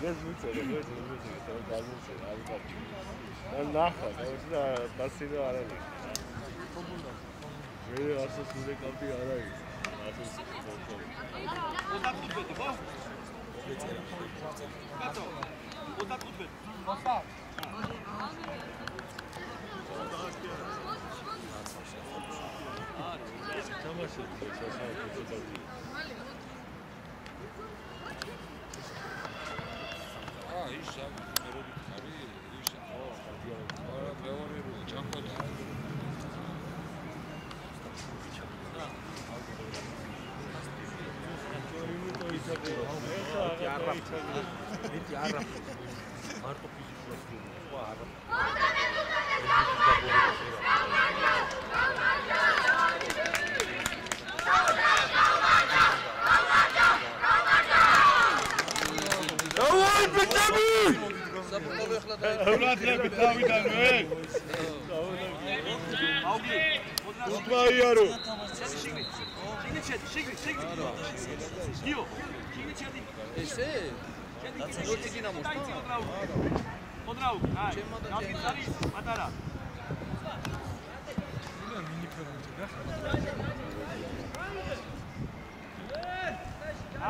ეს ვიცოდე, ეს ვიცოდე, ეს გამოცე, არ ვიყავ. და ნახა, და დასინო არ არის. მე ასე სულე კაპი არ არის. ასე სულე. 25 ხო? კატო. 25. მოსა. თამაშობ ეს ასე ცოტა. აა ისა მეროდი ხარი ისა ხო არა მეორე რო ჩანკოთა არა მეტი არა მარტო ფიზიკურად ხო არა დავაი ბიჭები საფრთხე ახლა და ევრატლები თავიდან მე აუგი. უთმაიარო შიგნით. შიგნით შედი, შიგნით, შიგნით. გიო. შიგნით შედი. ესე ნოტი დინამოს მოძრაუ. მოძრაუ. აი. ჩემმა და გასკი ჩემმა. არის პატარა.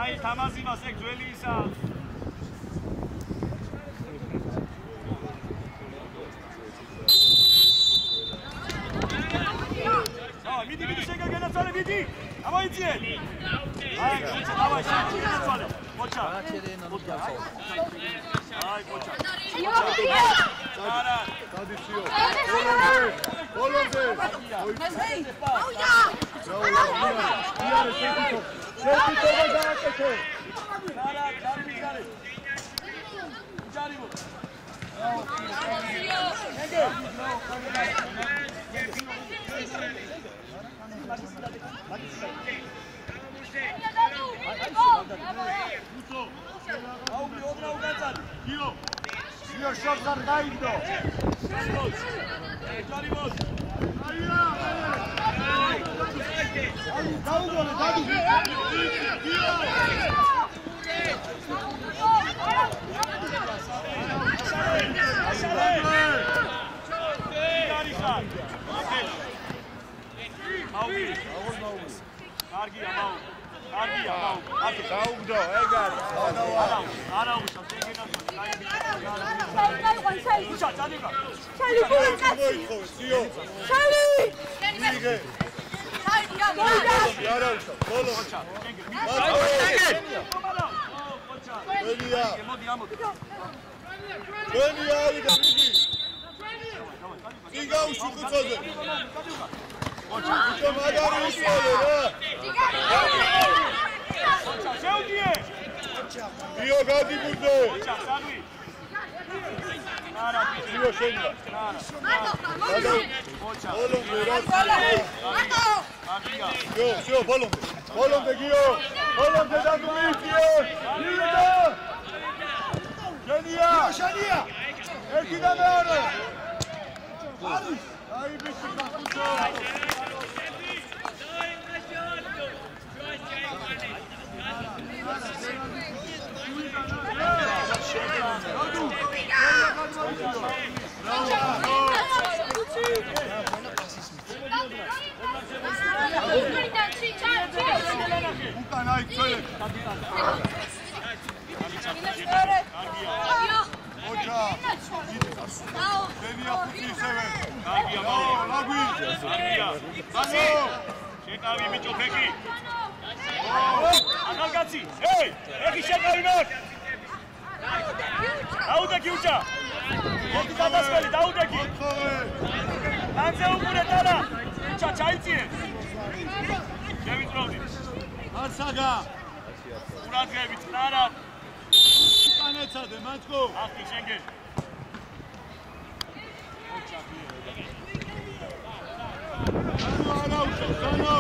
აი თამაზიმას ეგ ძველი ისა აა მიდი მიდი შეგა განაცვალე მიდი ამოიწიე აი კოჩა დავაი შეგა განაცვალე კოჩა აჩერენა მიგავსო აი კოჩა იო არა გადისიო ბოლომდე ბოლომდე აუია იარე შეკითო შეკითო გააკეთე არა დარბი გარე ჯარიმო აუგი იო შორს არ ჯარიმოს ჯარიმოს გაუგონე დადი გარიშა აუგი კარგია მაუ კარგია მაუ აკე გაუგდო ეგ არის არა არა უშავ შეგენა უშა წადიკა მოიქოვე სიო მიგე არ არის ბოლო კოჩა ველია მოდი ამოდი ველია არის და მიგი იგაუში ხუცოზე კოჩა ხო მაგარი ისწავლე რა კოჩა შეუდიე იო გადიბურდე კოჩა სანვი არა პიტი იო შენია უკან აი წელე ოჯა დენია ხუთი ისევე კარგია მაუ ლაგვი კარგია ბასი შეკავი ბიჭო ფეკი ახალგაცი ეი ეხი შეკავი ნოთ დაუდექი უჭა მოდი გადასწრები დაუდექი. ხოვე განზე უყურე ტარა. უჭა ჩაიწიე შევიწროვდი არსაგა. ყურადღები წნარა უკანეცადე მანჩკო ახი შენგენ ანუ არა უშო სანო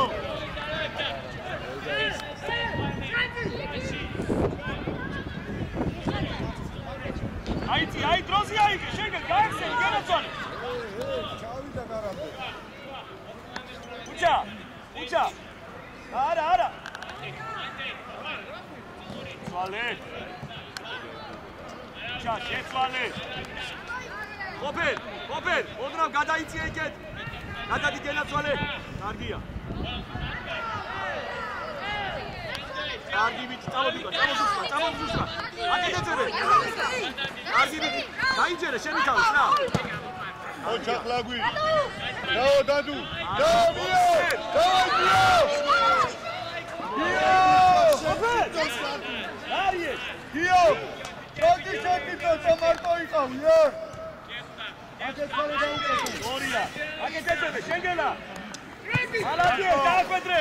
აიწი აი დროზი აიღე შენგენ გაიხსენ განაცვალე ჩავიდა გარამდე უჭა. ბიჭა არა არა. ცვალე ბიჭა შეცვალე. ყოფილ ყოფილ ოდნავ გადაიწია იქეთ გადადი გენაცვალე. კარგია კარგი ბიჭი წამოდი წამოდი წამოდი წამოდი. აკეთე კარგი ბიჭი დაიჯერე შენი თავის რა ოჩა ხლაგვი დაო დადუ. დაო მიო დაო მიო არის გიო ჩოკი ჩოკი თო მარტო იყავი ა აკეთ ხოლე დაუკეთე ორია აკეთე შენგელა ალაგე დააკვეთრე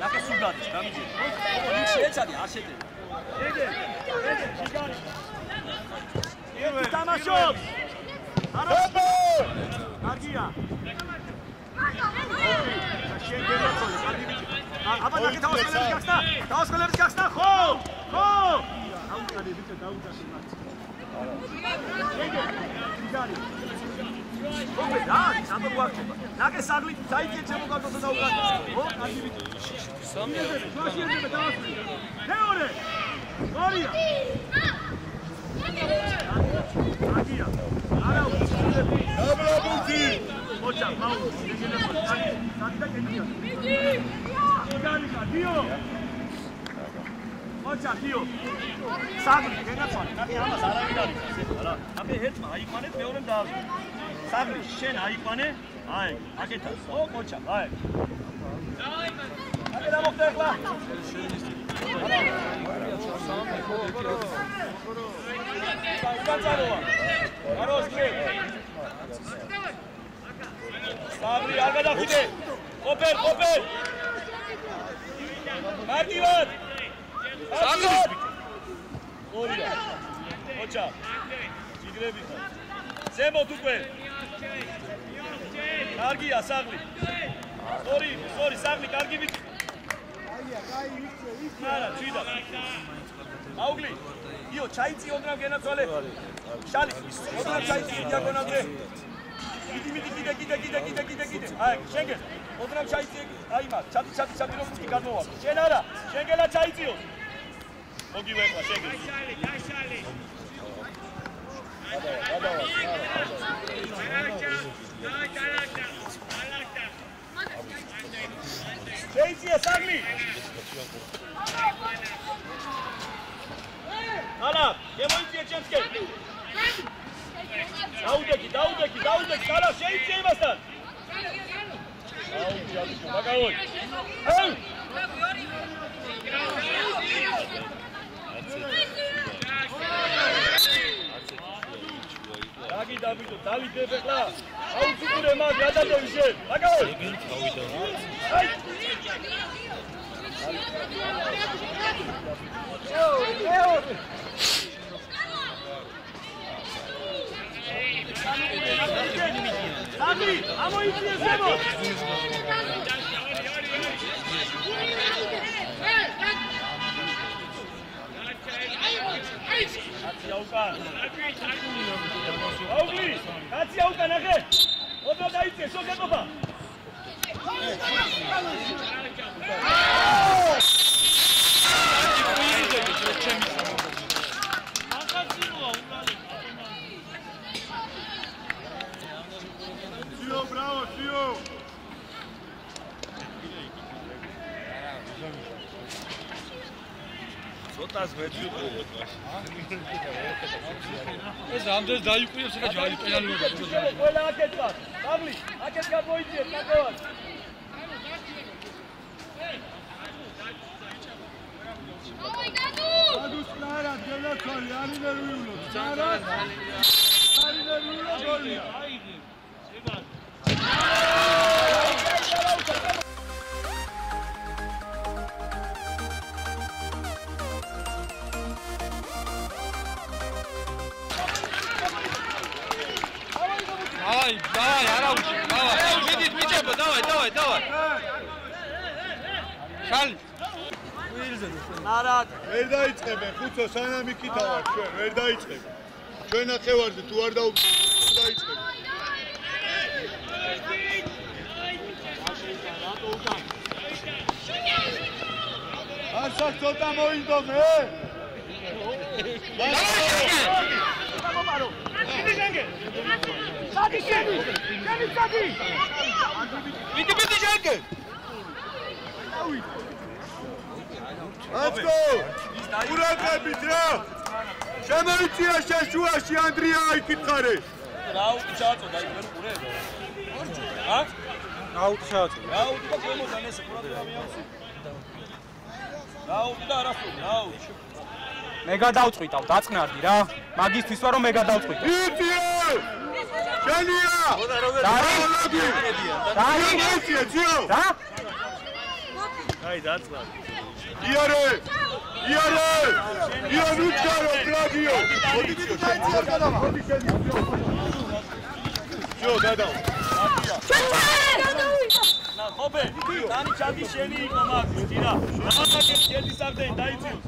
ნახე სულ გადის გამიჯე იქ შეეცადი არ შეძე ერთი თამაშობს არა კარგია აბა ნახე თავისუფლების გახსნა თავისუფლების გახსნა ხო ხო აუწარი ბიჭო დაუძახე მათ ოპე და სამო გვაქვს ნახე საგლი დაიწე ჩემო კარტოზე დაუგან ხო კარგი ბიჭო სამიაზე შუაში ეძება დავასწრე მეორე ორია აგია არა უცილები დაბლაბუძი მოჭა მაუ შეგენებო სადი და კენია იგანიკა დიო! მოჭა დიო! საგლი გენაცვალე ნახე ამას არავინ არის რა აბე ერთმა აიყვანეთ მეორემ დააზრა საგლი შენ აიყვანე აი აკეთა. ო მოჭა აი. აკე დამოხტე ახლა განცაროა აროს გრე. საგლი არ გადახვიდე ყოფერ ყოფერ მარტივად საგლის ორია ოჩა ჯიგრები ზემოთ უკვე კარგია საგლი სორი სორი საგლი კარგი ვიცი აია კაი ისე ისე არა ჩიდა აუგლი იო ჩაიწი ოდნავ გენაცვალე შალი ოდნავ ჩაიწი დიაგონალზე კიდე მიდი კიდე კიდე კიდე კიდე კიდე კიდე აი შენგელ ოდნავ ჩაიწი აი მაგ ჩადი ჩადი ჩადი რომ კი გადმოვა შენ არა შენგელა ჩაიწიო. მოგივე ხა შენგელ გაიშალე გაიშალე შეიძლება საგლი ალა შემოიწია ჩემსკენ დაუდექი დაუდექი დაუდექი ალა შეიძლება იმასთან. აუ ჯაბი მაგაოი აუ რაგი დავიდო დავიდებ ახლა აუ ცუკურე მაგ რა დადევი შენ მაგაოი ეგენ თავიდან აი. ეო ეო Agi, amoiție zemo! Kați aucan. Augli, kați aucan, ahe. Odra da aici, so că სიო ცოტას მეჩუყურე ეს ამდენს დაიყვიებს და ჯვარი პენალურობა ყველა აკეთვა. პავლი, აკეთ გამოიწიეთ, კაკოვად. ადუს ნარა დელაქალი არი ნერვიულო ნარა არი ნერვიულო გოლია აი, დავაი, არა უჩი, დავაი. მიდით, მიჭებო, დავაი, დავაი, დავაი. ხალი ნარად ვერ დაიწყებენ ხუთო სანამ იქითა ვარ ჩვენ ვერ დაიწყებენ ჩვენ ნახევარზე თუ არ დაუ დაიწყებენ ასა ცოტა მოინდომე. ვიდი ვიდი ჟანგე აცკო ურაკებით რა? შემოიწია შეშუაში ანდრია აიკითხარე. რაუტი ჩააწოდა იქ ვერ ყურე ა აუტ ჩააწო რაუტი და გემოდან ესე ყურადღება მიაუცი რაუტი და არასწორი რაუტი მე გადავწყვიტავ დაწყნარდი რა მაგისთვის ვარ რომ მე გადავწყვიტავ იწიე შენია დარი დარი იწიე ძიო რა აი დაწყდა იარე იარე ია ნუჩარო ტრაგიო მოდი ძიო შენ მოდი შენ ძიო დადაო ხობე დანი ჩადი შენი იყო მაგის ჯირა დამაგებს ჯერდი სამდენი დაიწილოს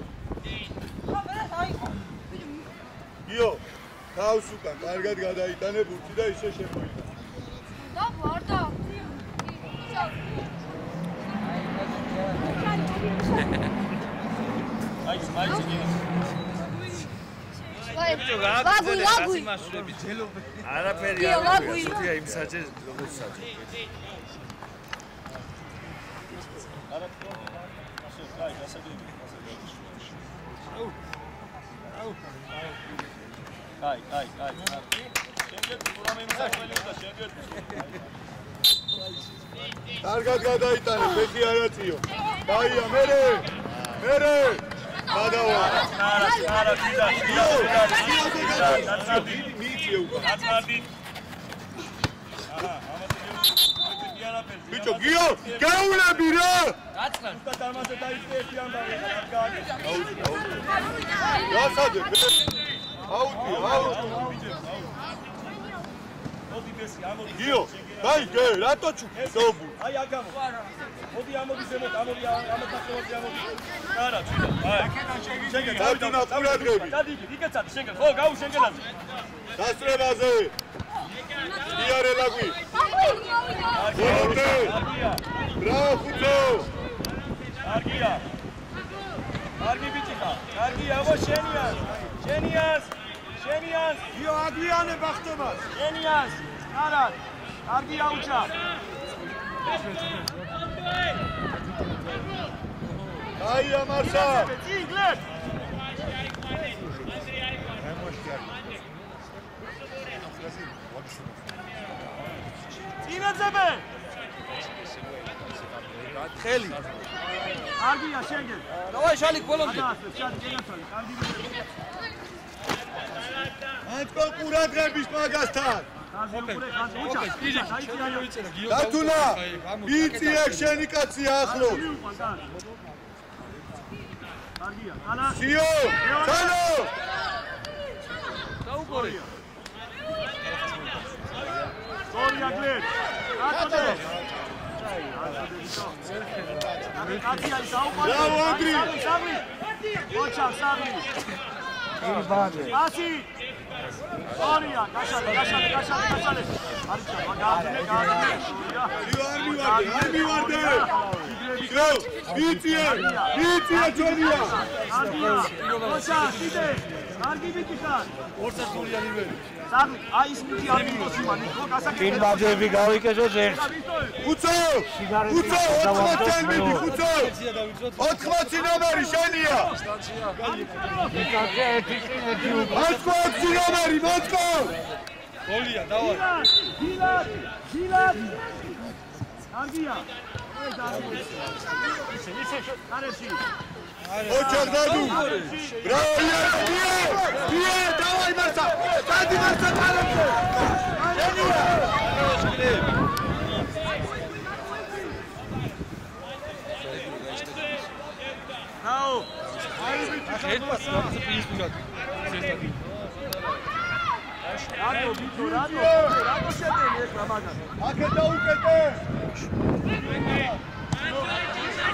იო თავს უკან კარგად გადაიტანე ბურთი და ისე შემოიდა და ვარდა. აი მაიცი გიგის ლაგუი ლაგუი იმასულები ძელობ არაფერი არ არის სუთია იმ საჭეს როგორც საჭეს აი გასაგები აი აი აი შენგეთ რამე იმსახველი უნდა შენგეთ კარგად გადაიტანე ფეხი არაწიო დაია მერე მერე. გადავა. არა არა დიდა იო იოზე გადაიტანე მიიწიე უკან აცმარდი აა ამაზე გიარაფერზე ბიჭო გიო გეულები რა! უბრალოდ თამაზე დაიწე ერთი ამბავი არ გააგეს გასადე აუტი აუტი. მოდი მესი ამოდი. გიო დაი გე რატო ჩუ დობუ აი აგამო მოდი ამოდი ზემოთ ამოდი ამოთ ახალოდი ამოდი. არა თვითო აი შენგე დავდინა ყურადღები დადი იქეცად შენგე ხო გაუ შენგენაზე დასწრებაზე იარე ლაგვი ვორდე კარგია ბრავო ხუთო კარგია კარგი ბიჭი ხარ კარგია აბა შენიას შენიას შენიას გიო აგიანება ხტებას შენიას არა კარგი აუჩა დაია მარსა ციკლეთ წინაძებე ხელი კარგია შენგე დავაი შალი ბოლომდე გადაასწრე ჩადი გენაცვალე კარგი ბიჭი ანტო ყურადღების მაგასთან ხაზი უყურე ხაზი უჩა დიდი დაიწია შენ ვიწერა გიო დათუნა იწიე შენი კაცი ახლო კარგია ანა სიო ჩანო დაუყურე სორია გლეთ ატოდე კაცი აი საუბარი ბრავო, ანდრი. სამი ოჩა სამი ასი სორია გაშალე გაშალე გაშალე გაშალე არიცა მაგარდნე გაგდნე სორია სიო არ მივარდე არ გიო იწიე იწიე ჯონია კარგია ოჩა კიდე კარგი ბიჭი ხარ ორსა სულიანი ვერი სამი აი ის ბიჭი არ მიყოს იმან იქ ხო გასაკეთე კინბაძები გავიკეშოთ ერთ უცო უცო 80 მიდი უცო 80 ნომერი შენია აცკო 80 ნომერი მოწყო გოლია დავაი დილად დილად კარგია კარებში ოჩა დადუ ბრავო იე იე იე დავაი მარსა დადი მარსა კარებზე შენია ნაო. ხედავს რაღაცა პირის პირად ზესტად რატო ბიჭო რატო რატო შედენი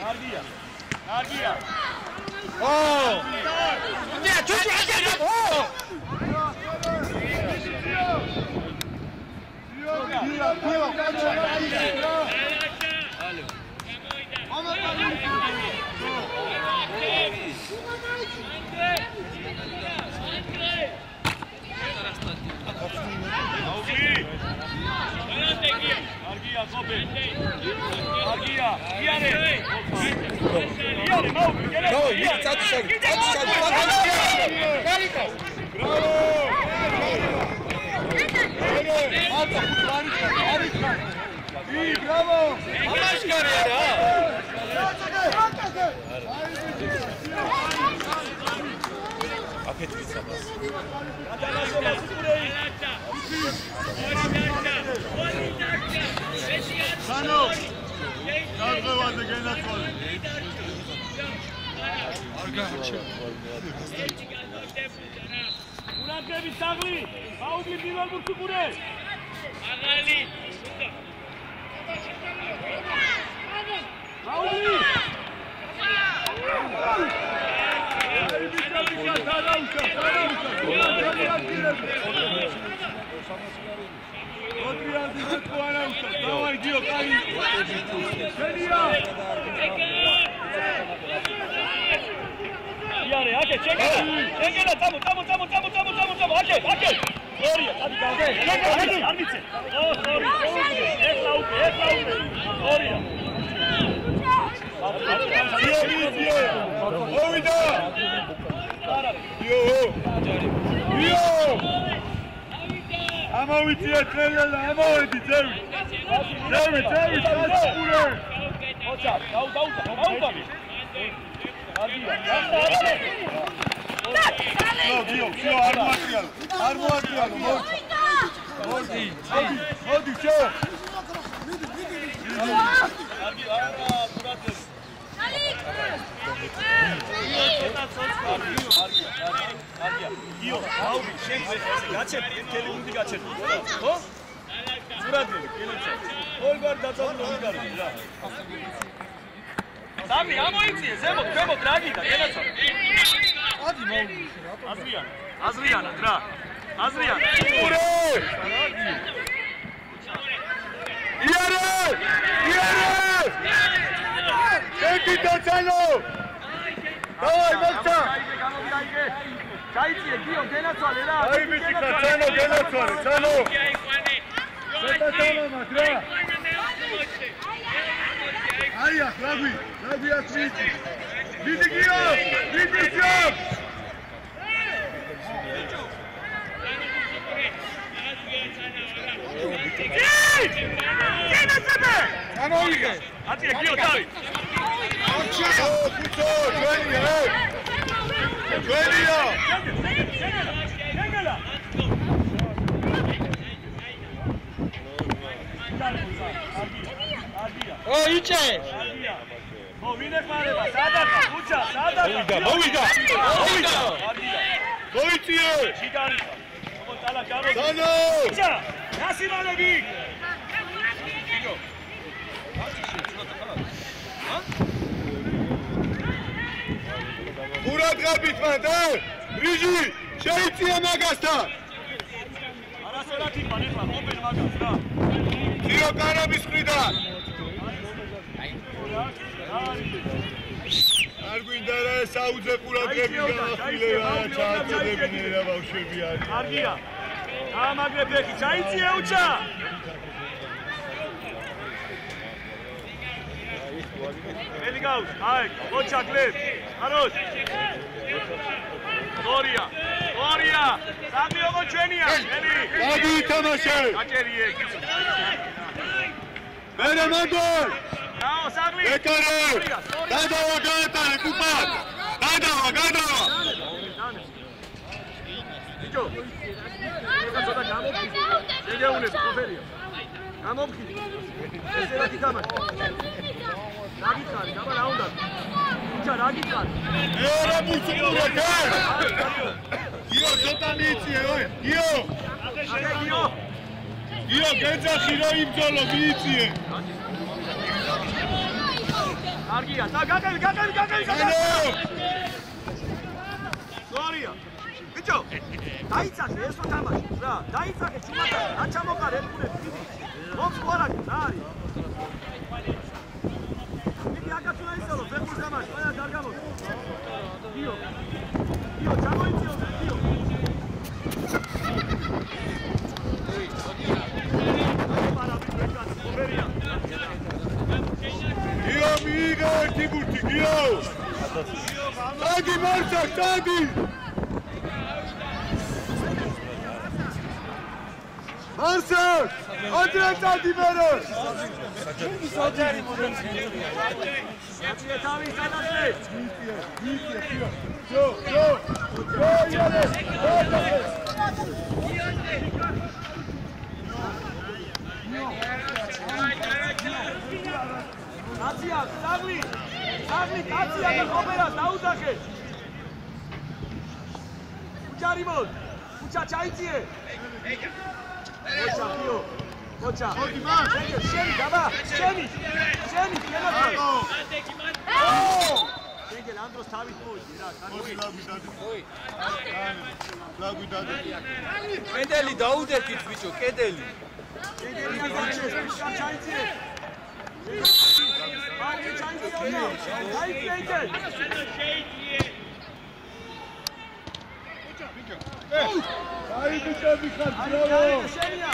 Nargia. Nargia. Oh! Yeah, just right there. Oh! Thank you. მაგას აქე დაუკეტე ოპე რა არის ვიზია თუნდა ოპე ოპე სოლე უკრიდა თუთი არ მიცე გენაცოლ დაბლა ვარ და ისროლე მაღალი რა ოპე გადმოიწია იძე აგია არგია არგია ო დია დია დია არგია ოპე არგია იარე იარე მაუ გენაცოლ წაწი წაწი ბრავო ამაშკარია რა სანო დაგევაზე გენაცვალე არ გაარჩევ ურაგები საღლი აუგლი პირველ ბურთი ყურე აუგლი დავაი გიო კარი შენია იარე აკე ჩეკელა ჩეკელა წამო წამო წამო წამო წამო წამო წამო აკე აკე სორია წადი გავდე ჩეკელა არ მიცე ო სორი ეხლა უკვე ეხლა უკვე სორია გიო გიო მოვიდა გიო გიო ამოვიწია ტრელა ამოვედი ძევი ძევი ძევი სასწურე ოჩა დაუ დაუ დაუ გიო გიო გიო არ მოატრიალო არ მოატრიალო მოდი მოდი მოდი შო გიო აუგი შენ ესე გაჩერდ მთელი მუნდი გაჩერდ ხო სურათები კილოცო ყველგარ დაწამლო ვიგარი რა სამი ამოიწიე ზემოთ ქვემოთ რა გიდა კილოცო ადი მოვლი რატო აზრიან აზრიანად რა აზრიან ურე იარე იარე ეკი დაცანო დავაი მოხდა ჩაიწიე გიო გენაცვალე რა აი ვიცი კაცანო გენაცვალე ცანო შეტაცანო მაგრამ აი ახ რაგვი რაგვი აქ ვიცი ვიცი გიო ვიცი გიო ამოვიგე აწიე გიო დავი ო ფუცო ჩვენია ჩვენია შეგელა ო იჭე ო ვინ ეხმარება სადაკა უჩა სადაკა მოვიდა მოვიდა მოიწიე შიგარიხა ო წალა გარო ცანო უჩა ნასიმალები ყურადღებით მანდ რიჟი შეიწია მაგასთან. არასდროს იქან ეხლა ოპენ მაგას რა ძიო კარების მხრიდან არ გვინდა რა საუძე ყურადღები გაახილე რა ჩააწოდებინე რა ბავშვები არის კარგია ამაგრე ბექი ჩაიწიე უჩა ელი გავს აი ოჩა კლებ აროს გორია გორია სამი ოღო ჩვენია ელი. გადი ითამაშე გაჭერიე. მერე მანდ რაო საღლი. ეკარე! გადავა, გაატარე კუპა! გადავა, გადავა! ბიჭო. ეხლა ცოტა გამოფხიზი შეგეუნები ყოფერია გამოფხიზი ესე რა გითამაშე რა გითხარი გაბა რა უნდა ბიჭა რა გითხარი მეორე მუცულა გე! გიო, ცოტა მიიწიე, ოე! გიო! აგე გიო გიო, გეძახი რომ იმძოლო, მიიწიე! კარგია და გაგები გაგები გაგები ანუ! სორია ბიჭო დაიცახე ესო თამაში რა დაიცახე ჩუმადა რა ჩამოყარ ეთქუნები დიდი მომს ყარაკი რა არის იგი აკაცუნა ისალო ფეხბურთს თამაში ყველა გარგამო გიო გიო ჩამოიწიო გიო გიო, მიიღე ერთი ბურთი, გიო! დაგი მარცა, დაგი! მარცა! ადრე დადი მერე! აწია თავი სადასე ჯო, ჯო! ჯო, იარე! აწია საღლი საღლი კაცია და ყოფერა დაუძახე უჩარი მოდ უჩა ჩაიწიე ოჩა პიო ოჩა მოდი მას შენი გაბა შენი შენი კენაჩე შენგელ ანდროს თავით მოიდი რა კარგი ლაგვი დადი. კედელი დაუდერკით ბიჭო, კედელი. ანდროს ჩაიწიე მაგი ჩაიწიე დაიწიე აი ბიჭები ხარ, აი ბრავო! აი შენია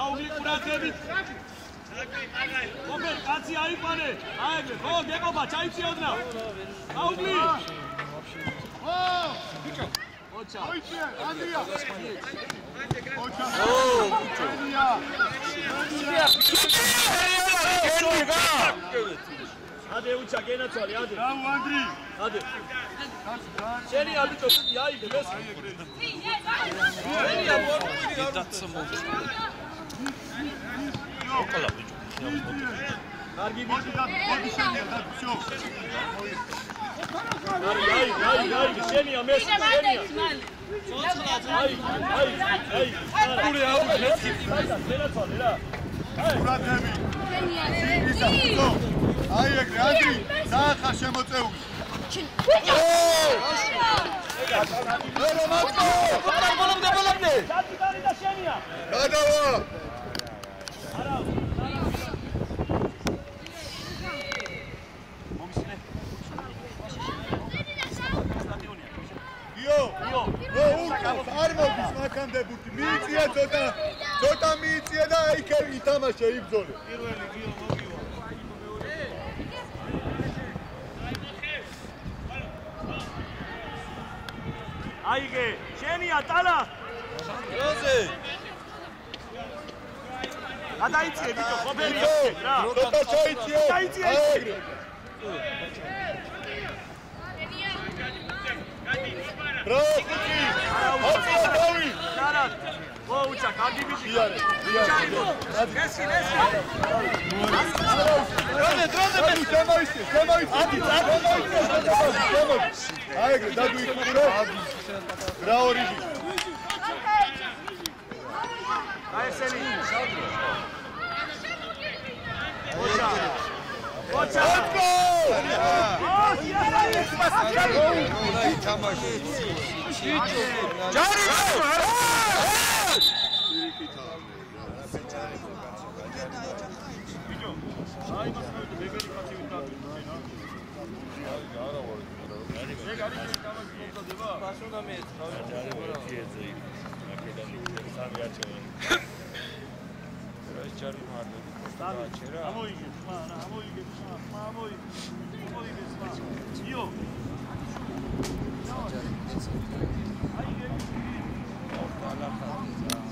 აუგი ყურადღებით ოპერ კაცი აიყვანე აეგრე ხო გეყობა ჩაიწიოდნა აუგი ო ბიჭო ოჩა ანდია ოჩა ანდია ანდია გენი გა ადე უჩა გენაცვალი ადე რაუ ანდრი ადე შენი აბიტო აიგე ეს შენი აბიტო დაცმოთ ოკალა ბიჭო კარგი ბიჭო და ბიჭო და ბიჭო აი აი აი აი შენია მე შენია აი აი აი პური აუ ლეცი ლერაცვალე რა ყურადები შენია აი ეგ რანგი დაახა შემოწეული ბიჭო რა მათო ბოლომდე ბოლომდე გადავა არ მოდის მაგამდე ბურთი. მიიწია ცოტა. ცოტა მიიწია და აი ქე ითამაშე იბძოლე. აიგე შენია ტალა როზე. გადაიწიე ბიჭო ხობერია რა ცოტა ჩაიწიე. ჩაიწიე. ბრავო ხუთი. აწია თავი. არა ო უჩა კარგი ბიჭი იარე. ლესკი ლესკი დროზე, დროზე მე შემოიცე, შემოიცე. ადი, შემოიცე. აი ეგრე დადუ იქურო. ბრავო რიგი. აი ესენი ოჩა ოჩაკო თამაში ჩიჩო ჯარი ბიჭო აი მას მეგერი კაცი ვიტყვი არა ვარ ეგ არის კამაკი მომწოდება მას უნდა მეეწყა ჯარი ერთი ეძი აქედან სამი არჩევანი არის ჯარი მარტო დააჩერა. ამოიგებ ხმა რა ამოიგებ ხმა ხმა ამოიგებ ამოიგებ ხმა იო. აი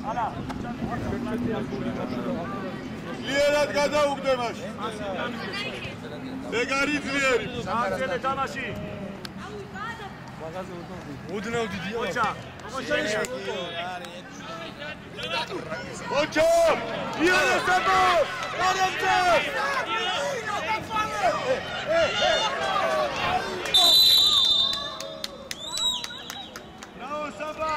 ალა ძლიერად გადაუგდე მაშინ ეგარი ძლიერი სამწელე თამაში მაღაზია უთმობდი უდნევდი დიო ოჩა ოჩა არის ოჩო ლიერად საბო არამწე ბრავო, საბა.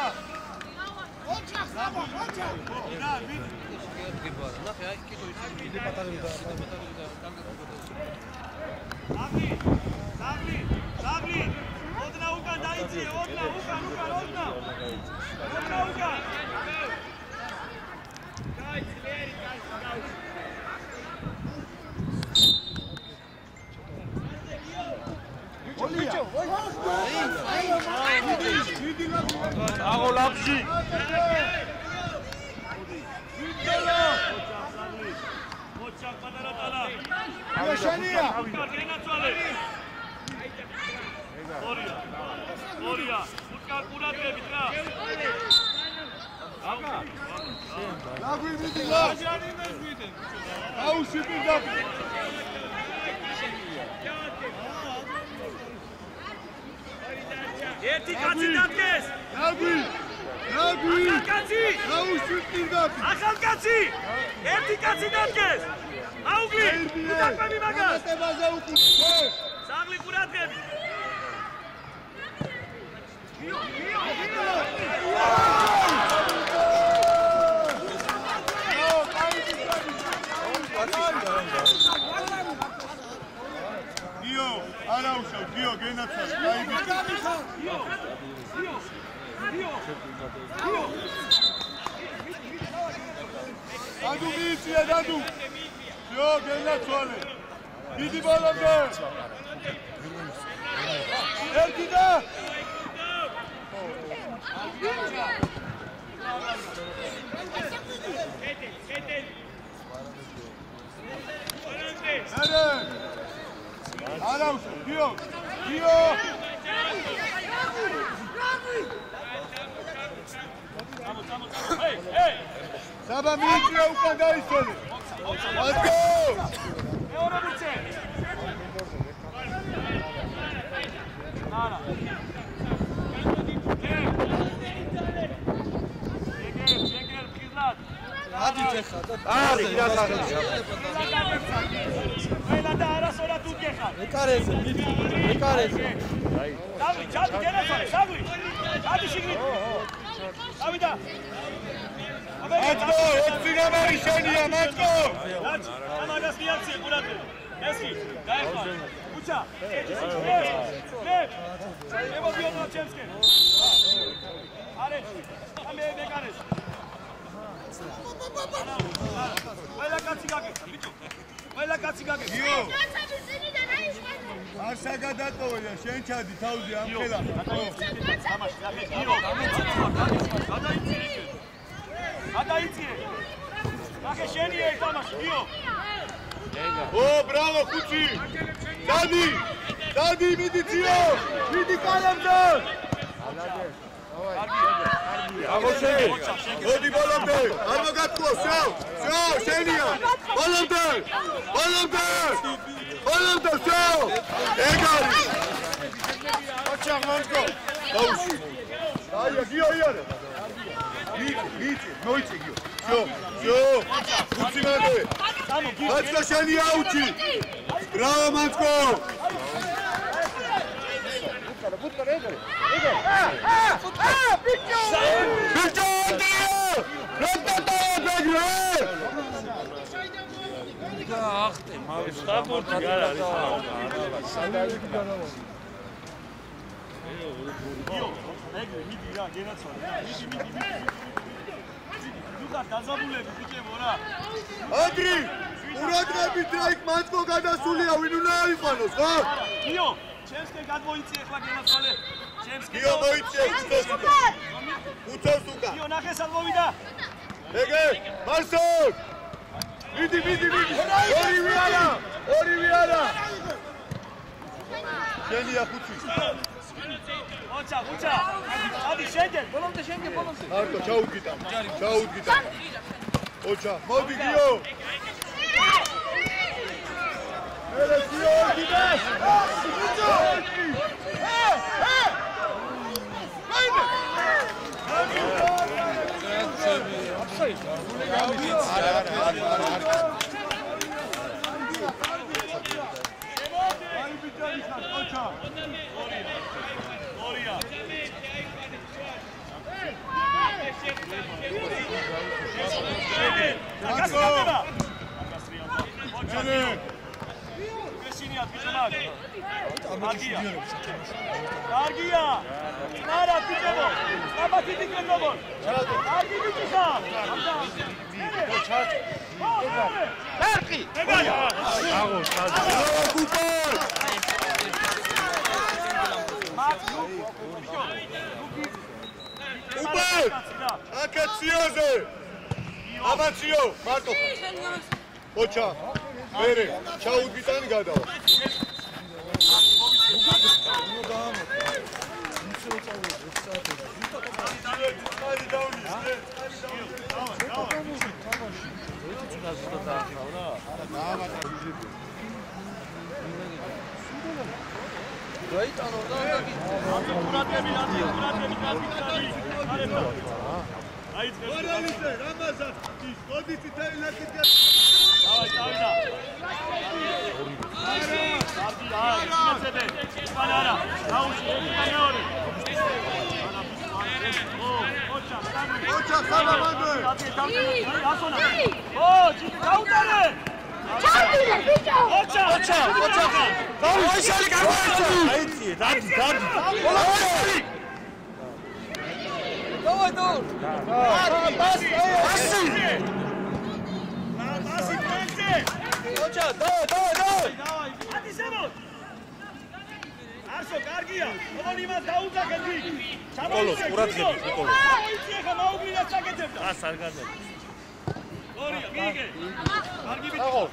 საღლი, საღლი, საღლი. ოდნა უკან დაიწიე, ოდნა, უკან, უკან, ოდნა. ოდნა უკან. აღო ლაფში მოჩა პატარა ტალა. შენია გენაცვალე. ორია. ორია. უკან ყურადღებით რა. აბა. რაგვი მიდი ლა აუში პირდაპირ ერთი კაცი დადგეს. რაგვი რაგვი ახალ კაცი. აუში პირდაპირ ახალ კაცი. ერთი კაცი დადგეს. აუგლი. უდაკვები მაგას. ეტებაზე უკუთხე საღლი ყურადღები. გიო არა უშავ გიო გენაცვალე გაიგე დადუ მიიწია დადუ. გიო გენაცვალე. დიდი ბოლომდე. ერთი და. არა არა უშავ გიო გიო წამო, წამო, წამო. ჰეი, ჰეი. საბა მიიწია უკან დაისვენე ატკო მეორე მიცე. არა. ეგერ, ეგერ, ფხიზლად. ადით ეხა და არის გასაღები ყველა და არასოლა თუ გეხარ. ეკარეზე მიდი ეკარეზე საღლი, ჩადი, გენაცვალე, საღლი. ჩადი შიგნით. ავიდა. ატკო ექცინამარი შენია მატკო რაც ამაგას მიაქცია ყურადღე. ესკი, დაეხლა. უჩა, ეჭი სიჩქარე. მე. შემოდიოდო ჩემსკენ. არე, ამე მეკარეს. ყველა კაცი გაგეხა, ბიჭო. ყველა კაცი წინიდან აიშვენ. არ საგადატოვია შენ ჩადი თავზე ამ ხელა თამაში, გიო, გადაიწიე გადაიწიე. ახე შენია ეს თამაში, გიო. ო ბრავო ხუჩი დადი დადი მიდი ძიო მიდი კალამდე ამოშე მოდი ბოლომდე. არ მოგატყუო შო შო შენია. ბოლომდე ბოლომდე ბოლომდე შო ეგ არის ოჩა მონკო ბავშვი აი აგიო იარე. მიწი მოიწი გიო. შო შო ხუთი მანდე მანცკო შენია აუჩი ბრავო მანცკო ბუტკა ბუტკა ეგრე ბიჭო დიო რატო დააგრე ახტე მავე სპორტი არ არის. გიო, ეგრე მიდი რა, გენაცვალე მიდი, მიდი, მიდი. ნუღა დაზაბულები ბიჭებო რა. ანდრი ყურადღებით რა იქ მაცკო გადასულია ვინ უნდა აიყვანოს ხო გიო, ჩემსკენ გადმოიწიე ახლა გენაცვალე. გიო მოიწიე უცოს უკან უცოს უკან გიო, ნახე სად მოვიდა. ეგე მარსონ მიდი, მიდი, მიდი. ორივე არა, ორივე არა. შენია ხუთი. ოჩა, ოჩა. ადი შენგენ, ბოლომდე შენგენ, ბოლომდე. მარტო ჩაუდგიტა. ჩაუდგიტა. ოჩა, მოდი გიო. ელე გიო, გიდა. უძო. ე, ე. მაინე. არა, არა, არა, არა. აი ბიჭარი ხარ, ოჩა. ორია. გასაგება. ელე. გესინია ბიჭებად. კარგია. კარგია. არა ბიჭებო. საბათი ბიჭებო. კარგი ბიჭისა. კარგი. ეგაა. უბერ! აკაციოზე! აბაციო, მარტო. ოჩა. მერე, ჩაუდგიტანი გადავა. კურატები, კურატები, კაპიტანი. არებდა. აი წეს. მარალისე, რამაზან, ის მოდი წითელი ლაკიტი. დავაი, დავიდა. არა. კარგი, აი, მეცედე. ისპან არა. დაუში, ერთი და მეორე. ო, ოჩა, სამი. ოჩა, ხალამანდე. ათი, თავი, აი, ასონა. ო, ჩიტი, გაუტარე. ჩავდიდე ბიჭო ოჩა, ოჩა, ოჩა. ოიშალი გამოიწვი აიცი, დადი, დადი. დავაი დავ ასი. ასი პრინცე. ოჩა დავაი დავაი დავაი ადი შემოთ. არსო კარგია. ოღონ იმას დაუძახე დი. ნიკოლოს, ყურადღებით, ნიკოლოს. აიცი ახლა მაუგლინა საკეთებდა. ას არ გაძებ. ორია, მიიგე. კარგი ბიჭი. აღო.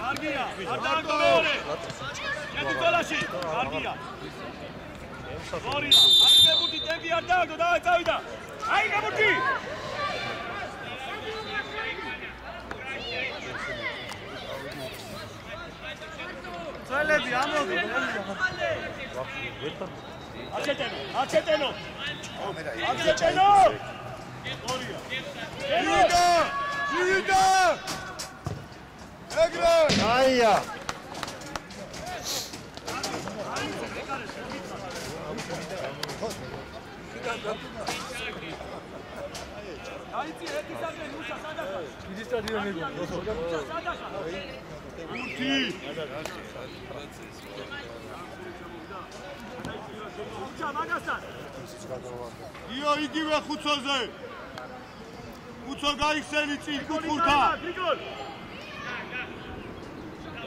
კარგია. არ დააგო მეორე. ერთი თოლაში. კარგია. ორია. აი გებუთი ტემპი არ დააგო, დავაი წავიდა. აი გებუთი. წელები ამოდი აჩეტენო. აჩეტენო. ორია. ჟივიდა! ჟივიდა! ეგრე! აია აიცი ერთი საგე ნუშა სადახა. დიდი სტადიონი გონია სადახა. ურთი! უჩა მაგასთან. იო იგივე ხუცოზე! ხუცო გაიხსენი წინ კუთხურთა! გრიგოლ.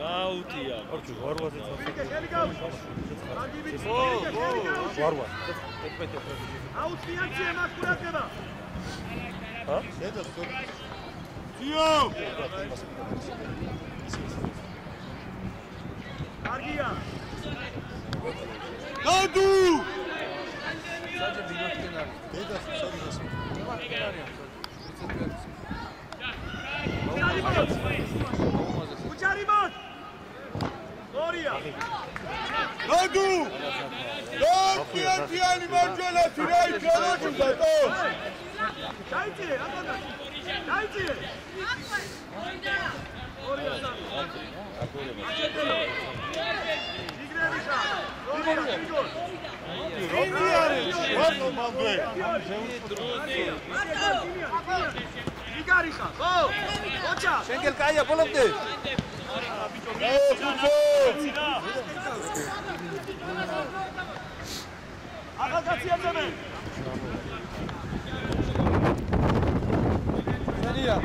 აუტია ხორჩი ვარვაზე მიგე გელი გავუშვა. კარგი ვიცი. ო, ო. ვარვა აუციანცია მაგ ყურადღება. ჰა შედა სულ იო! კარგია. დადუ! უჩარი მოთ. ორია. დადუ! დაკიათიანი მარჯვენათი რა იქნება ბატო? დაიჭირე, აბანდა. დაიჭირე. ორია სამი. აჩეტენო. რომი არის? ბატო მანდე. იგარიხა, ხო? ოჩა. შენგელ კაია ბოლომდე ე ხუცო! ახალგაზრდები. შენია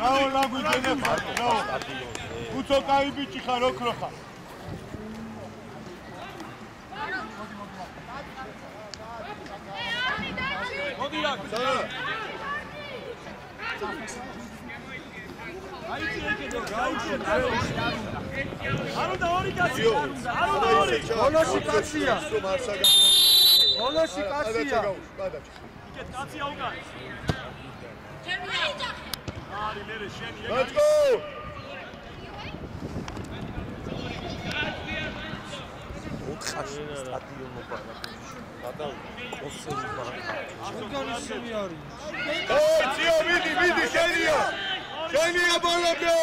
რაო ლაგუ ჯენეფა, რაო. უცო კაი ბიჭი ხარ, ოქრო ხარ. მოდი აქ აიწი ეკეთო გაიწი არ უნდა ორი კაცი არ უნდა არ უნდა ორი ბოლოში კაცია. ბოლოში კაცია. იკეთ კაცი აუკან არი მერე შენი ეგ ბაჭკო! ოთხაში სტადიონო ბანა. გადაუ. ოსელი ბანა. არის ой, ციო, მიდი, მიდი, შენია. შენია ბოლომდე.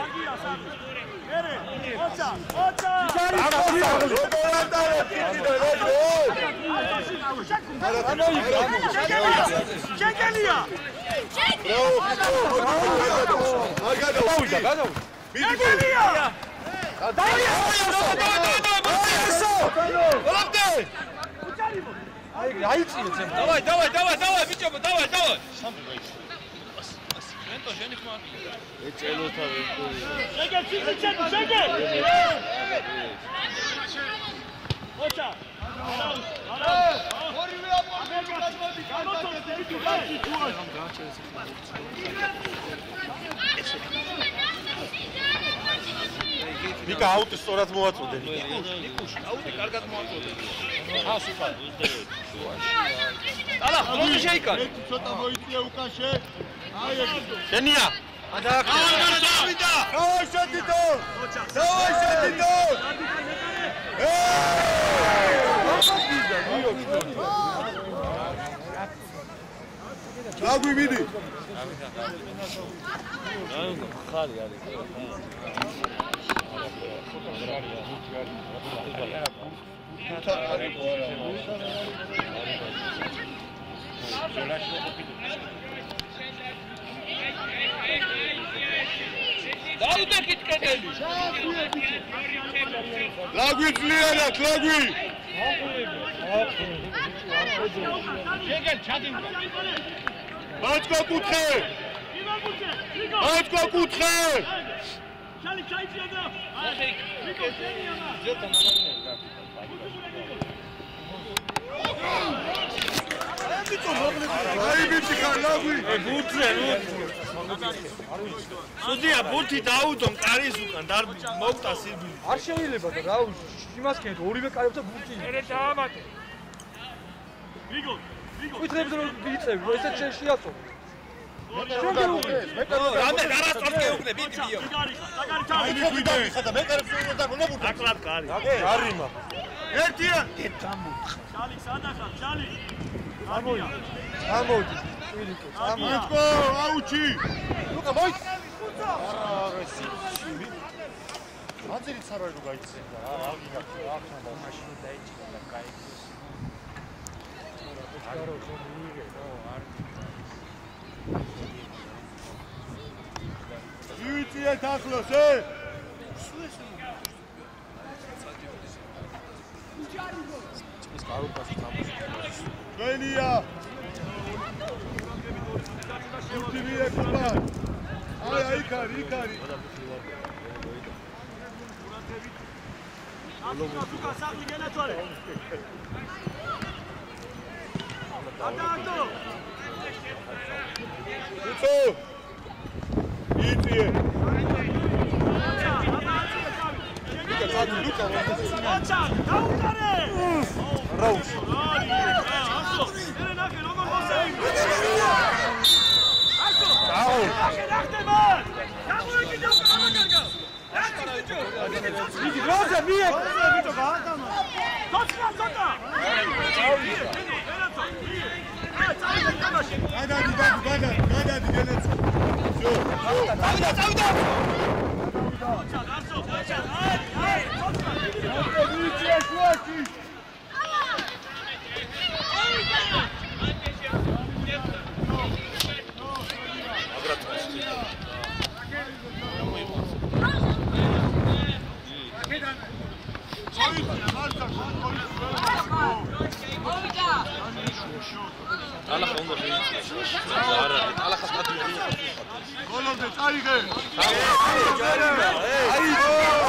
აგია სამი ერე 20 20 როგორ ატარებ კიდიდან ეგრე ანუ შეგელია მაგადა გავიდა გადავიდა შეგელია დაია ოლამდე აი რაიწიე ძემ დავაი დავაი დავაი დავაი ბიჭო დავაი დავაი სამი გაიჩი ენტო შენი ხმარია ეჭელოთა შეგე ციკი შეგე შეგე! ოჩა! ორივე აპორტი გადმოდი გადმოდი თუ გაჩეს ნიკა აუტი სწორად მოაწოდე. ნიკუში, აუტი კარგად მოაწოდე. ხა, სუფა. ალა, ხოთი შეიკარ. ერთი ცოტა მოიწია უკანშე. აი ეგ. შენია. დავაი შედიდო! დავაი შედიდო! დაგვი მიდი. ხალი არის. დაუდექით კედელი. ლაგვი ძლიერად, ლაგვი! შეგენ ჩადინდა. ბაჭკო კუთხე! ბაჭკო კუთხე! ჩალი ჩაიწია და აი ნიკო შენია მა აი ბიჭი ხარ ლაგვი! ბუთზე სუდია ბუთი დაუდო მყარის უკან და მოკტა სიბილი არ შეიძლება და რა იმას ქენთ ორივე კაიობდა ბუთი ერე დაამატე. რიგო რიგო ვითრებს რომ ვიწევ რომ ესეც შეშიაწო რამე არასწორს გეუბნე ბიდი ბიო დაგარი ჩავი და მეკარებს ვერ დაგონებულა აკლად კარი კარიმა ერთიან გამოთხა ჩალი სადახარ ჩალი ამოი ამოდი პირიკო ამოიტკო აუჩი ლუკა მოიც არა რესი მაძერიც არ არის გაიცე და აგიგა ახლა მაშინ დაიჭირა და გაიგოს ვიწიეთ ახლოს ე! ჩვენია შუთი მიეკობა აი იქ არის იქ არის აბა თუკა საღლი გენაცვალე ატა ატო უცო იწიე აჩა დაუკარე რაუს ასო ერე ნახე როგორ მოსეი ასო აუ ნახე ნახდება! გამოიგიდე უკან მაგარგა ნახე ბიჭო იგი როზე მიე ბიჭო გაატამა ცოტა! ცოტა აი ერათო აი წაიღე თამაში! გადადი დადი გადადი გადადი გენეცო შო წავიდა წავიდა აჩა ასო აჩა აი აი ცოტა იწიე შუაში ალახა გოლონდე წაიღე აი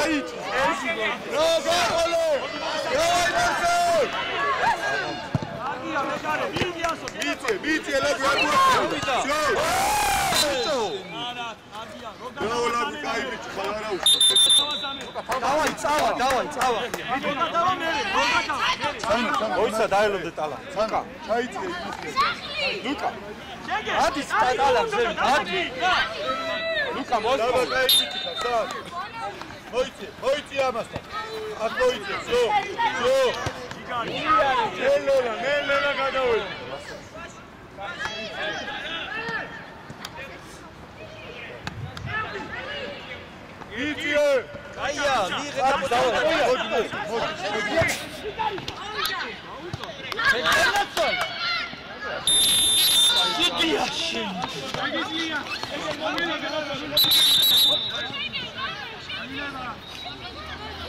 აი რო გოლო რო იმასო აგია მეკარე მიწე მიწე ლაბი არ მოაქვს ლაბი კაი ბიჭი ხარ არა უშო დავაი წავა დავაი წავა გაგა დავა მე რო გაგა მოიცა დაელოდე ტალა ცანკა ჩაიწიე ლუკა ადის ტალა ზემ ადი ლუკა დავა მოსკო კაი ბიჭი ხარ სა მოიწე მოიწე ამასთან აქ მოიწე შო შო ნელონა ნელონა გადავედი იწიე აია მიიღე და დავა მოდი მოდი მოდი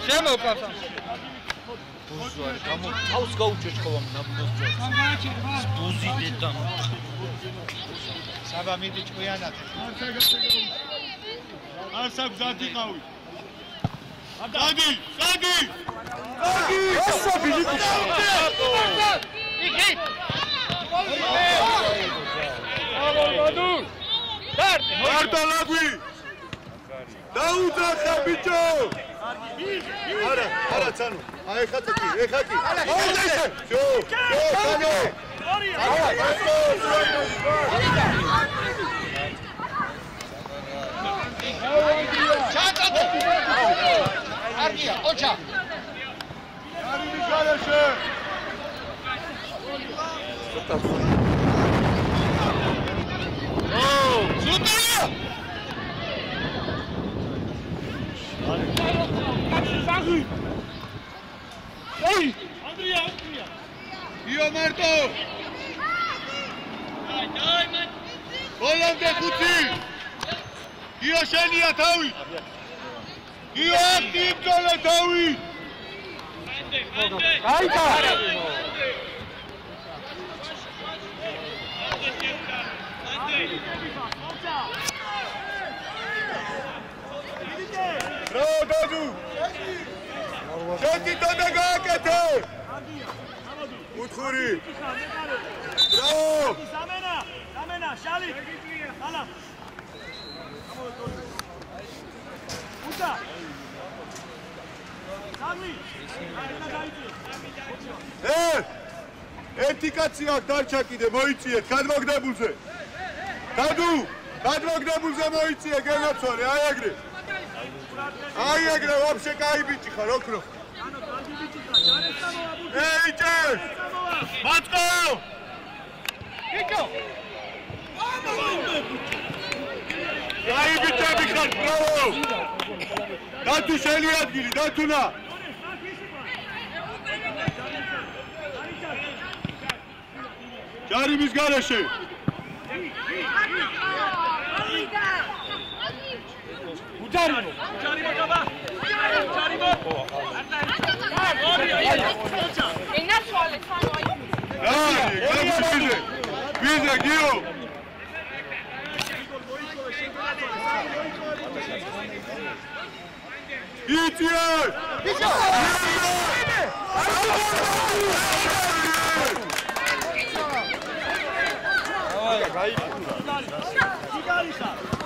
შემოკავ თავს გაუჩეჩქოვა ნაბუზს ბუზი დედა საბა მიდი ჭკვიანად არ საქვს დადიყავი დაგი დაგი დაგი ესო ბიჭი მარტო ლაგვი დაუძახა ბიჭო არა არა ცანო აი ხატი ეხა კი მოდი შო შო ცანო არგია ოჩა არი მიხარაშე იო მარტო ბოლომდე ხუთი იო შენია თავი იო აქტი იმწოლე თავი აიკა რა დადუ შენი დოდა გააკეთე უთხური ბრავო სამენა სამენა შალი ალა უცა სამი აიცა დაიწე ე ერთი კაცი აქ დარჩა კიდე მოიწიეთ გადმოგდებულზე დადუ გადმოგდებულზე მოიწიე გენაცვალე აი ეგრე აი ეგრე ვაფშე кай ბიჭი ხარ ოქრო ე იჭე მაწყო აი ბიჭები ხარ ბრავო დათუ შენი ადგილი დათუნა ჯარიმის გარეშე უჯარიმო ჯარიმო დაბა ჯარიმო ენაცვალე სანო აი აი, გამიშვიდე. ვიზა გიო.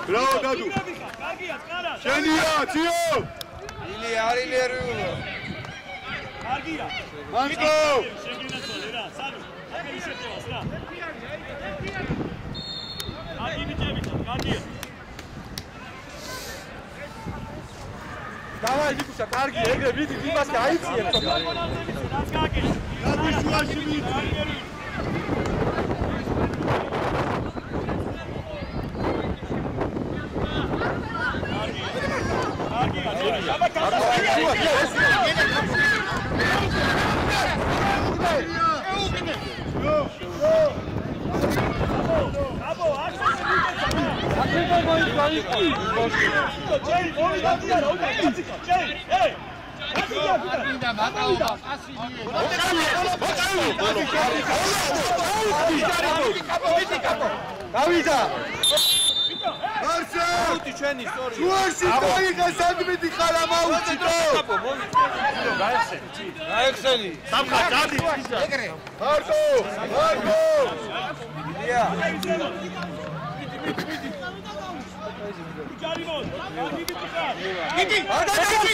ბრავო დადუ. კარგია, წარა. შენია, ციო! ილი არის ნერვიულო. კარგია. მანკო! შეგინაცვალე რა, სანუ. აკელი შეტევას რა. აი ბიჭები, კარგია. დავაი ნიკუშა კარგი ეგრე ვიდი იმასე აიციე ცოტა რაც გააკეთე. გაბი შუაში მიიწი. კარგია, ძორი. აბა კაცო. აბო, ახლა ჯეი, ორი დაგია რა, უკან კაციკა, ჯეი, ეი. კაციკა, კაციკა. გავიდა მარსა! უთი ჩვენი სწორი. შუაში დაიღე სანდმიტი ხარ ამაუჩიტო! გაიხსენი. სამხა დადი ეგრე. მარკო! მარკო! ჯარიმონ, კარგი ბიჭია. იგი! ადადაკი!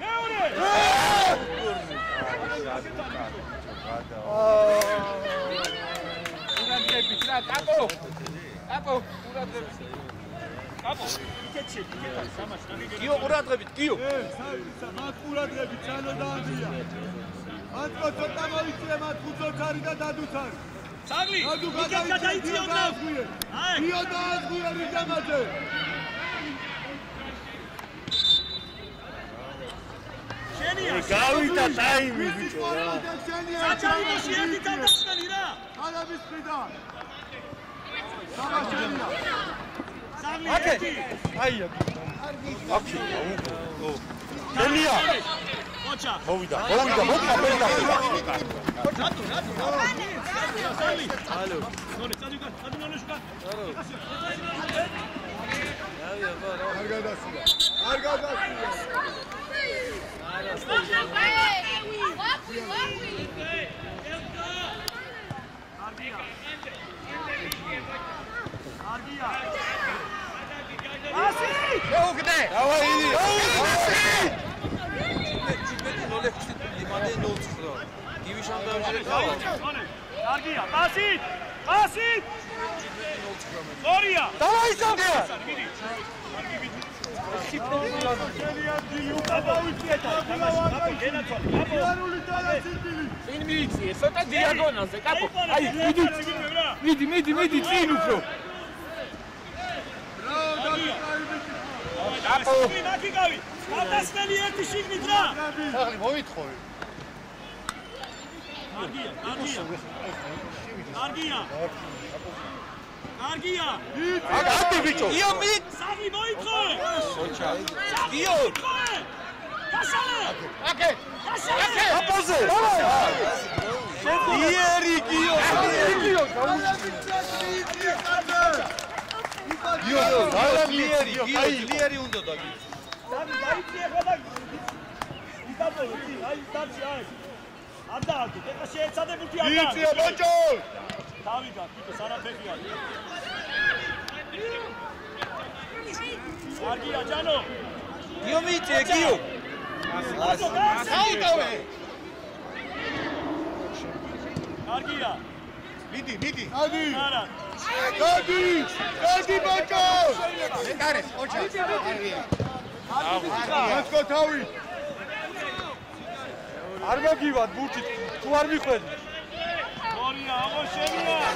მეორე. ურადღებით რა, კაპო. კაპო, ურადღებით. კაპო, იქეთში, იქეთში, სამას ნაგიგე. გიო ურადღებით, გიო. მათყურადღები ჩანო დაადია. მათყო ცოტა მოიწია მათ ხუცოთარი და დადუცარი. საღლი, დადუ იქეთ გადაიწიო და. დააზღვიე. აი, იო დააზღვიე რიგამაძე. შენია. გავიდა ტაიმი ბიჭო რა. საჭარიმოში ერთი თავდასხმელი რა. არაბის მხრიდან. სამაშენია. საღლი, აკე. ერთი. აი აკი შენია. ოჩა. მოვიდა მოვიდა მოვიდა მოვიდა რატო, რატო? საღლი. ალო. ნორე, წადიკა, წადინონეშკა. არ გადასია. არ გადასია. ლაკვი ლაკვი არგია. ასი! შეუგდე. დავაი ილი. კარგია, პასით! პასით! ორია! დავაი სამგია წინ მიიწიე ცოტა დიაგონალზე კაპო აი მიდი მიდი მიდი მიდი წინ უფრო კაპო! ნაკიკავი! გადასხელი ერთი შიგნით რა! საღლი მოვითხოვე. კარგია, კარგია. კარგია. აკი ბიჭო გიო მი. საღი მოიწოე! ოჩა. გიო! გასალე! აკე. გასალე! აპოზე იერი გიო. გიო გიო. დალა მიერი გიო. აი მიერი უნდა და გიო. საღი დაიწიე ხო და იდაბოლო, წინ, აი დარჩი აი. არ დააგდო, ეხლა შეეცადებოდი არ დააგდო. იცია ბაჭო! დავიდა, თვითონ სანაფეხია. კარგია, ჯანო. გიო მიიწე გიო. ასო, აუტავე. კარგია. მიდი, მიდი. ადი! არა. გადი! გადი ბაჭო! ეკარეს, ოჩა. კარგია. მათქო თავი. არ მოგივად ბურთით თუ არ მიხვედი ორია, აღო შენია.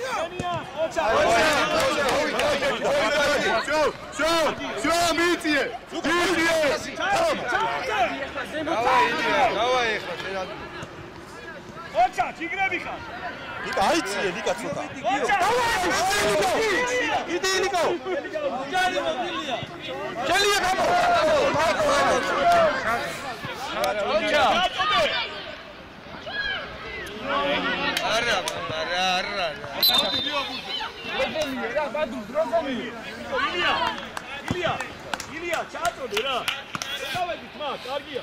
შენია, ოჩა. შო, შო, შო მიიწიე. მიიწიე. ჩაუტე. დავაი ილია, დავაი ეხლა შეიძლება. ოჩა, ჩიგრები ხარ. ნიკა აიციე ნიკა ცოტა ოჩა. მიდი ილიკო ჯელია გამო არა არა არა რა ბადუ დროგომი ილია ილია ილია ჩაწოდე რა. დავედი თმა კარგია.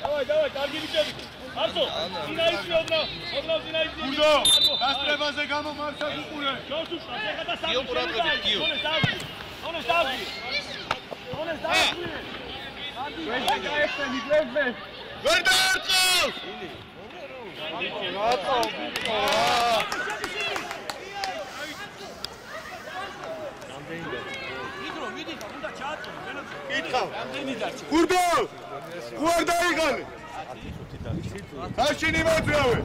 დავაი დავაი კარგი ბიჭები. არწო ძინაიცი ოდნა ოდნა ძინაიცი გუდო გასტრებაზე გამომართა უყურე ჯოსუშა ეხა და სამი გიო. ონეს დავდი ონეს დავდი. ონეს დავდი ვეჟე გაიხსენი ვეჟე ვერ დაარწოს იგრო მიდი უნდა ჩააწოდე ვენოც კითხავ გუდო ხო არ დაიღალე გაშინი მოძრავე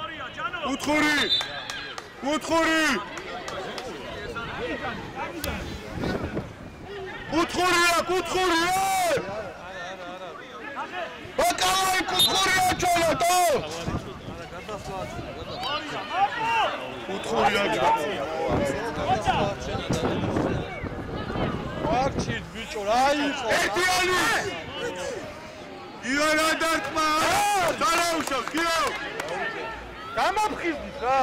ორია ჯანო კუთხური კუთხური კუთხურია კუთხურია! კუთხურია ჩოლოტო ორია მარტო კუთხურია ოჩა არჩით ბიჭო რა იყო? ეტიანი იონა დარტყმა დარაუშავს გიო! გამოფხიზდით რა?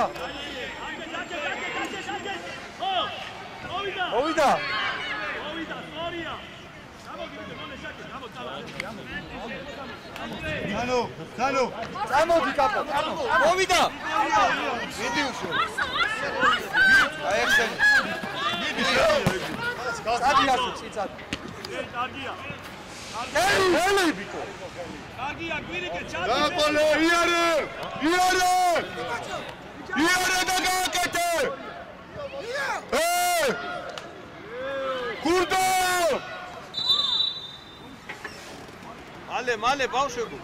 დაჭე დაჭე დაჭე დაჭე ო მოვიდა მოვიდა მოვიდა თანო თანო წამოდი კაპო წამო მოვიდა მიდი უშო აიხსენ სადიასო ციცად ე კარგია ელი ელი ბიჭო კარგია გვირიკე ჩადი დაყოლე იარე იარე იარე და გააკეთე ე გურდო მალე მალე ბავშვებო.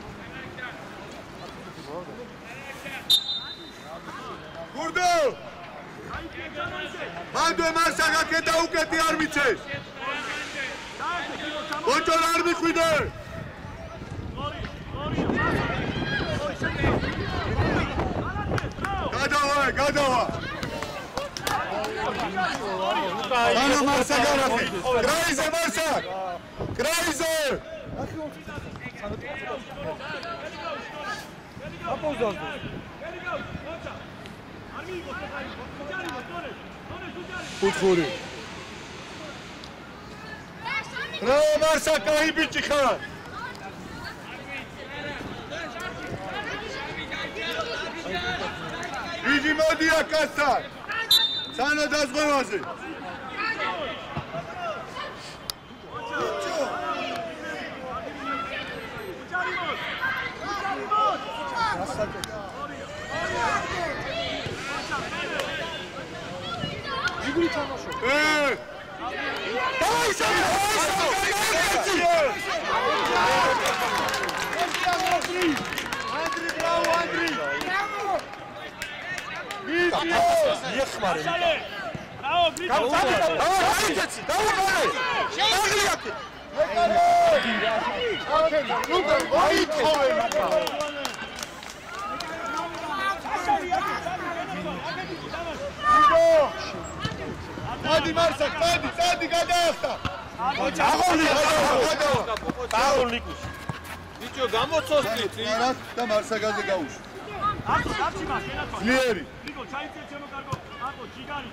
გურდო! მანდ მასა გაკეთა უკეთი არ მიცეს. ბოჭო არ მიხვიდე! გადავა გადავა! ანუ მასა გარაფი კრაიზე მასა კრაიზე აპოზონდო კუთხური რა მარსა კაი ბიჭი ხარ იგი მოდია კაცთან სანო დაზღვევაზე თამაშო ე დაისა დაისა ანდრი ბრავო ანდრი იხმარე ბრავო გრიტო დაიძეცი დაუყარე შეიძლიათ ნუ გაიწოვე მადი მარსა წადი წადი გადაახტა აღოლი აღოლი კუს ბიჭო გამოცოსდით არა და მარსაგაზე გაუშვ აკო კაცი მას ენათო ძლიერი. იგო ჩაიწე ჩემო კარგო. აკო ჯიგარი.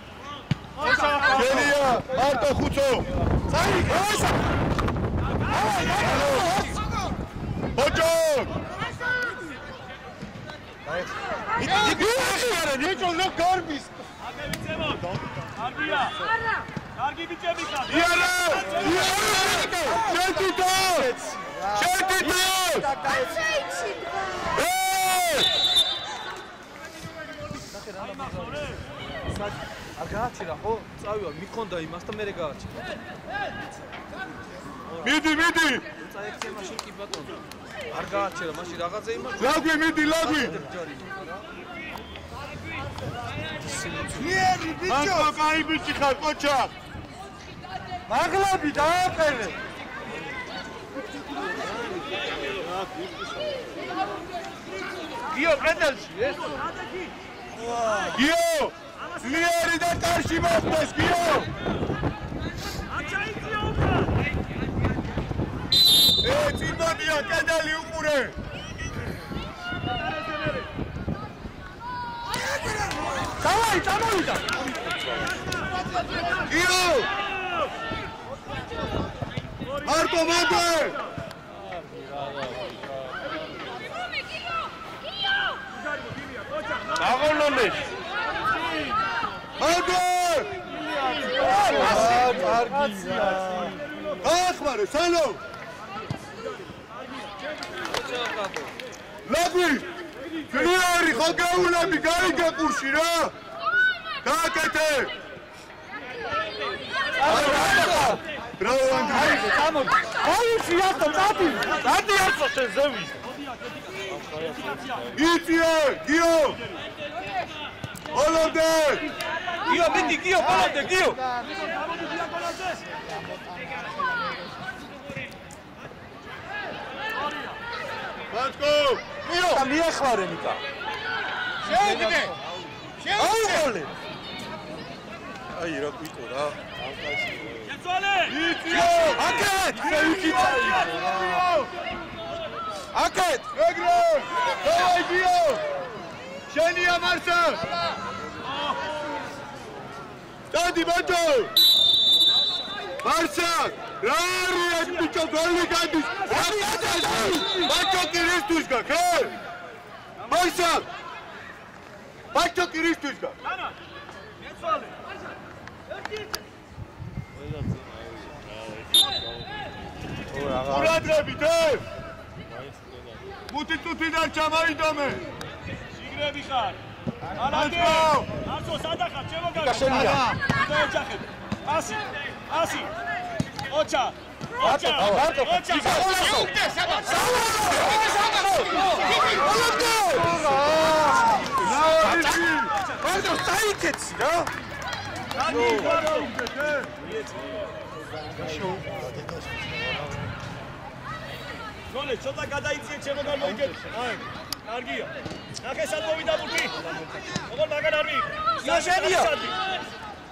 გელია მარტო ხუცო. წაი გასა ბოჭო იგრი ნიჭო ნო გორბის აკე ვიცემო კარგია. კარგი ბიჭები ხარ იარა! იარა შეტიტო შეტიტო არ გააჩერა ხო წავივა მიქონდა იმას და მე გააჩერა მიდი მიდი წაიქცე მაშინ კი ბატონო არ გააჩერა მაშინ რაღაცა იმას ლაგვი მიდი ლაგვი იერი ბიჭო. მარტო კაი ბიჭი ხარ კოჩა მაგლები დააყენე გიო კედელში ეს. გიო ძლიერი და კარში მოხდეს გიო. ე წინბადია კედელი უყურე დავაი წამოვიდა გიო მარტო მანდე აღონონეს მანდე კარგია ახმარე სალო ლაგვი ძლიერი ხო გეულები გაიგე ყურში რა გააკეთე! ბრავო ანდრე წამოვიდა აი შეატო წადი წადი არცო შენ ზევი იწიე გიო! ოლოდე გიო მიდი გიო ბოლოდე გიო! ბატკო გიო! მიეხმარე ნიკა. შეუდგე აუღოლე აი რა კვიტო რა? იწიე აკეთ! შეიქიცა აკეთ! ეგრე დავაი გიო შენია მარსა სტადი ბატო! მარსა რა არის ეს ბიჭო გოლი გადის? რა გადის ბატო კირისთვის გა ხე მარსა ბატო კირისთვის გა ყურადღებით ე მუთი თუთი დარჩა მაიდომე შიგრები ხარ. ალაგე. არცო სადახარ, ჩემო გაგა. გაშენია. დაეჯახებ. ასი. ასი. ოჩა. ოჩა. ბატო, ოჩა. ბატო საიქეცი რა გოლე ცოტა გადაიწიე ჩემო გამოიგეთ აი კარგია. ნახე სად მოვიდა ბურთი როგორ მაგარ არ მიიღო საშენია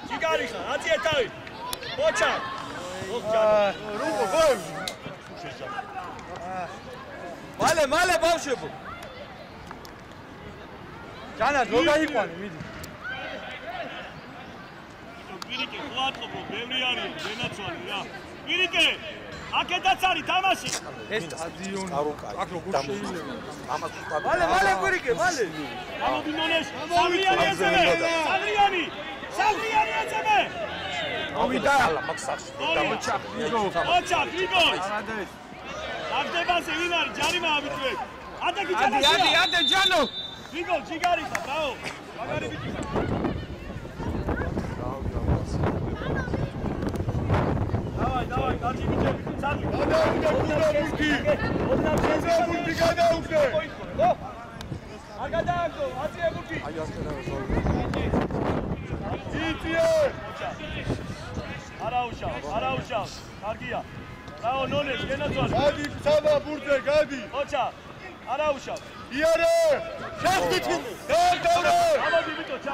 ჯიგარი ხარ აწიე თავი. ბოჩა. რუგო გოლ მალე მალე ბავშვებო. ჯანა რო გაიყვანე მიდი. პირიკე ხო ატყობო ბევრი არის ვენაცვალი რა. პირიკე! აქედაც არის თამაში. ეს სტადიონი აროკაი აქ როგორ შეიძლება ამას ვთქვათ მალე მალე კვირიკე მალე ამოდინონეს, საგრიანი ეცემე. საგრიანი. საგრიანი ეცემე. ავიდა გიგო. ოჩა, გიგო. აღდებაზე ვინ არის? ჯარიმა ამიტვე. ატაკი ადი ადი ადი ჯანო გიგო, ჯიგარი ხარ, ბაო. მაგარი ბიჭი ხარ. დავაი, ბიჭები, წადი. გუნდა შეიძლება ბურთი გადაუგდე ხო? არ გადააგდო, აწიე ბურთი. იწიე არაუშავ, არაუშავ. კარგია. ბაო, ნონეს, გენაცვალე. გადი საბა ბურთზე გადი ოჩა, არაუშავ. იარე შეხტით დაადავრე ამოდი ბიჭო, ჩა.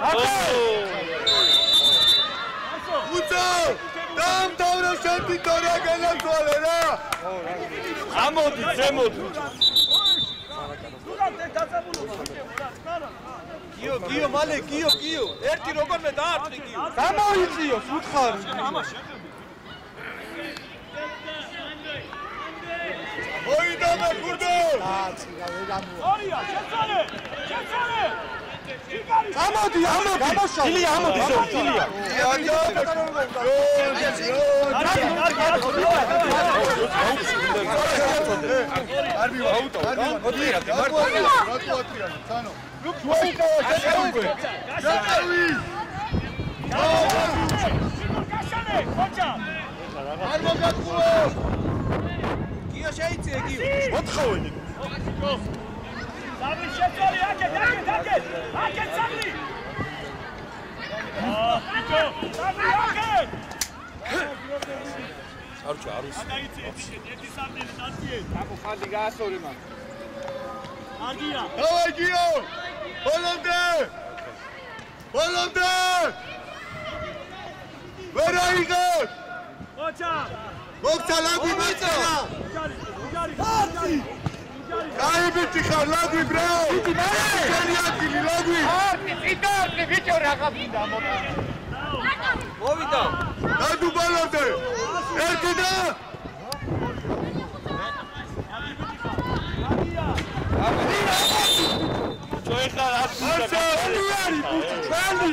უცა დაამთავრე შენ თვითონია განაცვალე რა ამოდი ზემოდი და ნანა. გიო გიო მალე გიო გიო ერთი როგორმე დაარტყი გიო გამოიწიოს უთხარი მოიდამე გურდო ორია, შეცვალე. შეცვალე. ამოდი ამოდი ილია ამოდი ზო ილია კარგი, არ მივა აუტო მოდი რა მარტო რატო ატრიანი სანო ნუ ჩვენკა შევიდე შევი გაშანე, ხოჭა. არ მოგატყუო გიო შეიწიე გიო. მოთხოვენი საგრი შეცვალე, აკეთ, აკეთ, აკეთ. აკეთ აა, ბიჭო, საგრი აკეთ. არჩა არის გადაიწიე, ბიჭო, ერთი საგრი დაწიე. აკო ხანდი გაასწორე მან. კარგია. დავაი გიო ბოლომდე ბოლომდე ვერ აიღებ ოჩა მოგცა ლაგვი მოგცა კაი ბიჭი ხარ ლაგვი ბრో შენი ადგილი ლაგვი! იტარდი ბიჭო რაღაცა მოვიდა. დადუ ბოლომდე ერთი და! ეხლა რა არცა არის ბუჩი ჩვენი!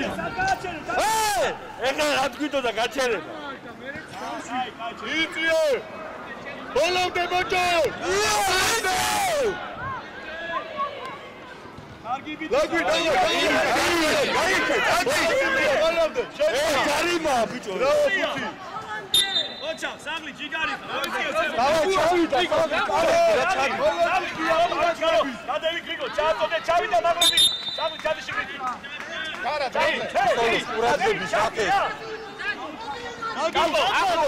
ეხლა რა თქვითო და გაჩერება იწიე ბოლომდე მოჭო კარგი ბიჭი ლაგვი დავა გაიქე გაიქე ბოლომდე ჯარიმა ბიჭო ბრავო ბუჩი ოჩა საღლი ჯიგარი დავა ჩავიდა გადავი გრიგო ჩააწოდე ჩავიდა მაგლები საღლი ჩადიში გრიგო არა დაიმე ყურადღების შაკე გაბო ახლო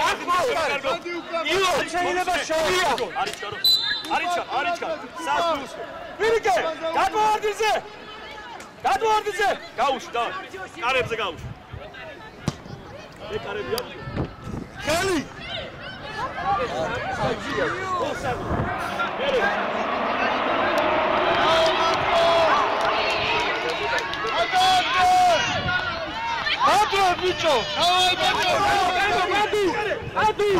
ახლო ახლო იო შეიძლება შოვია არის ჩარო არის ჩა არის ჩა სასუს ვირიკე გადმოვარდიზე გადმოვარდიზე გაუში და კარებზე გაუში ე კარები აქვს ხელი ო საგო მერე აბრო ბიჭო დავაი ბაჭო ადი ადი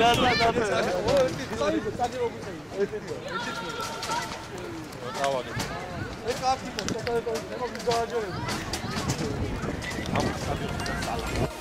დავაი დადუ ბოლომდე ბოლომდე მოვიდა ამოიღე ეს აქტივო, ეს აქტივო, ეს აქტივო,